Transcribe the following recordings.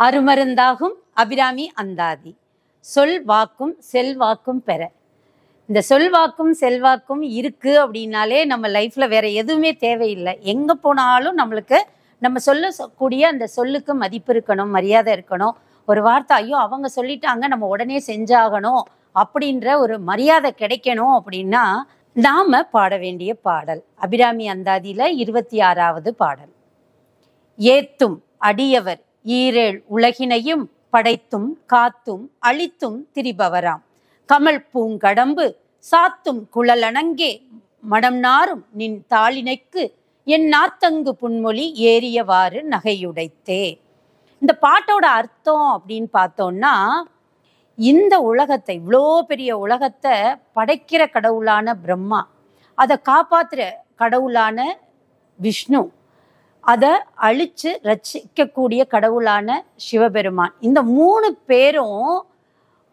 அருமருந்தாகும் அபிராமி அந்தாதி. சொல் வாக்கும் செல்வாக்கும் பெற. இந்த சொல்வாக்கும் செல்வாக்கும் இருக்குது அப்படின்னாலே நம்ம லைஃப்பில் வேற எதுவுமே தேவையில்லை. எங்கே போனாலும் நம்மளுக்கு நம்ம சொல்லக்கூடிய அந்த சொல்லுக்கு மதிப்பு இருக்கணும் மரியாதை இருக்கணும். ஒரு வார்த்தை ஐயோ அவங்க சொல்லிட்டாங்க நம்ம உடனே செஞ்சாகணும் அப்படின்ற ஒரு மரியாதை கிடைக்கணும் அப்படின்னா நாம பாட வேண்டிய பாடல். அபிராமி அந்தாதியில் இருபத்தி ஆறாவது பாடல். ஏத்தும் அடியவர் ஈரேழ் உலகினையும் படைத்தும் காத்தும் அழித்தும் திரிபவராம். கமல் பூங்கடம்பு சாத்தும் குழலணங்கே மடம் நாரும் நின் தாளினைக்கு என் நாத்தங்கு புன்மொழி ஏறியவாறு நகையுடைத்தே. இந்த பாட்டோட அர்த்தம் அப்படின்னு பார்த்தோம்னா இந்த உலகத்தை இவ்வளோ பெரிய உலகத்தை படைக்கிற கடவுளான பிரம்மா அதை காப்பாத்துற கடவுளான விஷ்ணு அதை அழிச்சு ரட்சிக்கக்கூடிய கடவுளான சிவபெருமான். இந்த மூணு பேரும்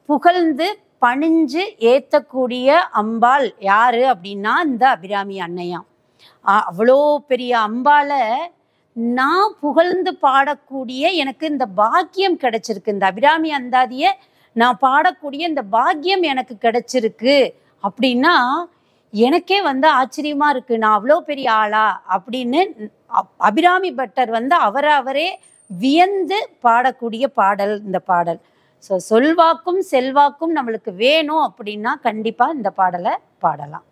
புகழ்ந்து பணிஞ்சு ஏற்றக்கூடிய அம்பாள் யாரு அப்படின்னா இந்த அபிராமி அன்னையாம் அவ்வளோ பெரிய அம்பாலை நான் புகழ்ந்து பாடக்கூடிய எனக்கு இந்த பாக்கியம் கிடைச்சிருக்கு. இந்த அபிராமி அந்தாதியை நான் பாடக்கூடிய இந்த பாக்கியம் எனக்கு கிடைச்சிருக்கு. அப்படின்னா எனக்கே வந்து ஆச்சரியமா இருக்கு நான் அவ்வளோ பெரிய ஆளா? அப்படின்னு அப்- அபிராமி பட்டர் வந்து அவரை அவரே வியந்து பாடக்கூடிய பாடல் இந்த பாடல். ஸோ சொல்வாக்கும் செல்வாக்கும் நம்மளுக்கு வேணும் அப்படின்னா கண்டிப்பா இந்த பாடலை பாடலாம்.